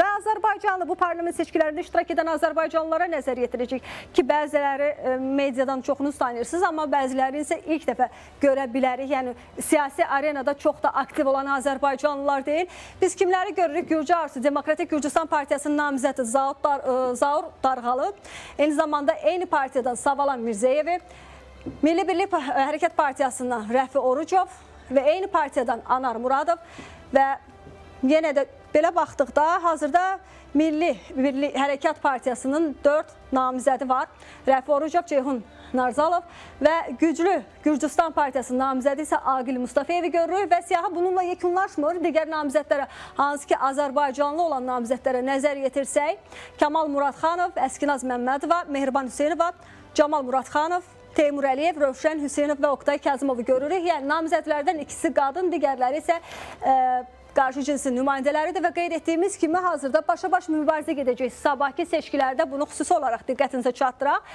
Və Azərbaycanlı bu parlament seçkilərində iştirak edən Azərbaycanlılara nəzər yetirəcək ki, bəziləri e, mediadan çoxunuz tanıyırsınız, amma bəziləri isə ilk dəfə görə bilərik. Yəni siyasi arenada çox da aktiv olan Azərbaycanlılar deyil. Biz kimləri görürük? Gürcü Arzu Demokratik Gürcüstan Partiyasının namizədi Zaur, Dar e, Zaur Darğalı, eyni zamanda eyni partiyadan Savalan Mirzəyevi, Milli Birlik Hərəkət Partiyasından Rəfi Orucov və eyni partiyadan Anar Muradov və yenə də belə baxdıqda hazırda Milli Birlik Hərəkat Partiyasının 4 namizədi var. Rəfi Orucov, Ceyhun Narzalov və güclü Gürcüstan Partiyasının namizədi isə Aqil Mustafayevi görürük və siyahı bununla yekunlaşmır. Digər namizədlərə, hansı ki Azərbaycanlı olan namizədlərə nəzər yetirsək, Kamal Muradxanov, Əskinaz Məmmədova, Mehriban Hüseynova, Camal Muradxanov, Teymur Əliyev, Rövşən Hüseynov və Oqtay Kəzimovu görürük. Yəni namizədlərdən ikisi qadın, digərləri isə ə, qarşı cinsin nümayəndələridir və qeyd etdiyimiz kimi hazırda başa-baş mübarizə gedəcək sabahki seçkilərdə bunu xüsusi olaraq diqqətinizə çatdıraq.